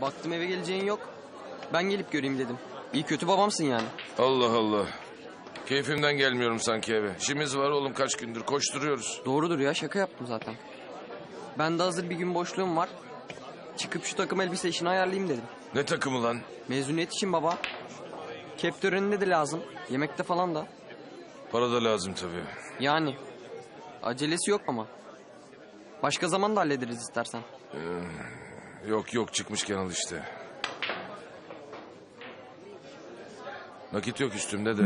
Baktım eve geleceğin yok. Ben gelip göreyim dedim. İyi kötü babamsın yani. Allah Allah. Keyfimden gelmiyorum sanki eve. İşimiz var oğlum kaç gündür koşturuyoruz. Doğrudur ya şaka yaptım zaten. Ben de hazır bir gün boşluğum var. Çıkıp şu takım elbise işini ayarlayayım dedim. Ne takımı lan? Mezuniyet için baba. Kep töreninde de lazım. Yemekte falan da. Para da lazım tabii. Yani. Acelesi yok ama. Başka zaman da hallederiz istersen. Yok yok çıkmışken al işte. Nakit yok üstümde de.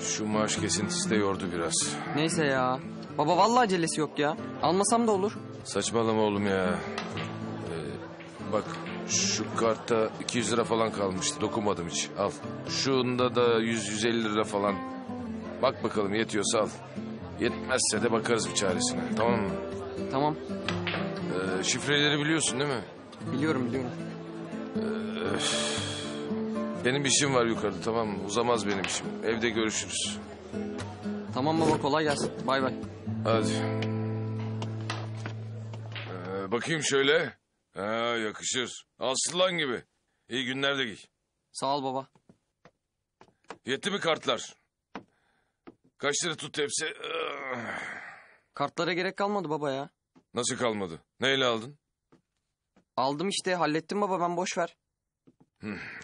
Şu maaş kesintisi de yordu biraz. Neyse ya. Baba vallahi acelesi yok ya. Almasam da olur. Saçmalama oğlum ya. Ee, bak şu kartta 200 lira falan kalmıştı. Dokunmadım hiç. Al. Şunda da 100-150 lira falan. Bak bakalım yetiyorsa al. Yetmezse de bakarız bir çaresine. Tamam mı? Tamam. Ee, şifreleri biliyorsun değil mi? Biliyorum biliyorum. Benim işim var yukarıda tamam mı? Uzamaz benim işim. Evde görüşürüz. Tamam baba kolay gelsin. Bay bay. Hadi. Ee, bakayım şöyle. Ha, yakışır. Aslan gibi. İyi günler de giy. Sağ ol baba. Yetti mi kartlar? Kaç lira tuttu hepsi? Ah, Kartlara gerek kalmadı baba ya. Nasıl kalmadı? Neyle aldın? Aldım işte hallettim baba ben boş ver.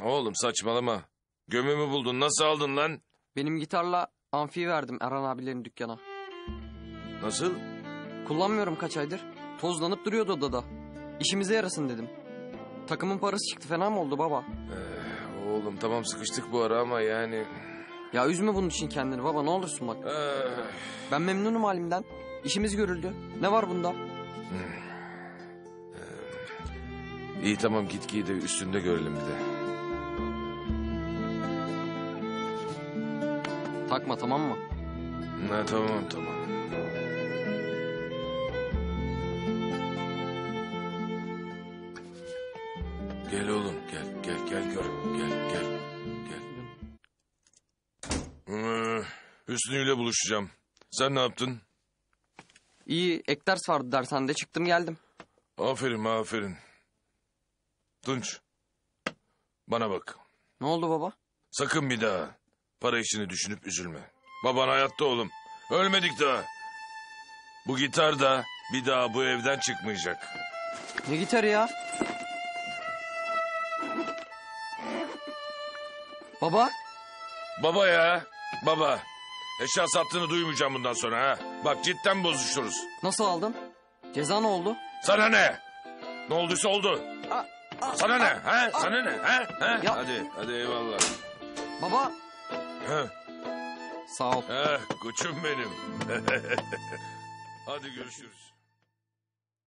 Oğlum saçmalama. Gömümü buldun. Nasıl aldın lan? Benim gitarla amfi verdim Erhan abilerin dükkana. Nasıl? Kullanmıyorum kaç aydır. Tozlanıp duruyordu odada. İşimize yarasın dedim. Takımın parası çıktı fena mı oldu baba? Oğlum tamam sıkıştık bu ara ama yani... Ya üzme bunun için kendini baba ne olursun bak. Ah, Ben memnunum halimden. İşimiz görüldü. Ne var bunda? İyi tamam git giy de üstünde görelim bir de. Takma tamam mı? Ha, tamam tamam. Gel oğlum gel gel gel gör gel gel gel. Ee, Hüsnü ile buluşacağım. Sen ne yaptın? İyi ek ders vardı dershanede çıktım geldim. Aferin aferin. Tunç. Bana bak. Ne oldu baba? Sakın bir daha para işini düşünüp üzülme. Baban hayatta oğlum. Ölmedik daha. Bu gitar da bir daha bu evden çıkmayacak. Ne gitarı ya? Baba Baba ya. Baba. Eşya sattığını duymayacağım bundan sonra ha. Bak cidden bozuşuruz. nasıl aldın? Ceza ne oldu? Sana ne? Ne olduysa oldu. Aa, aa, Sana ne? Ha? Sana ne? Ha? Ha? Ya- Hadi, hadi eyvallah. Baba. Ha? Sağ ol. Ha, koçum benim. hadi görüşürüz.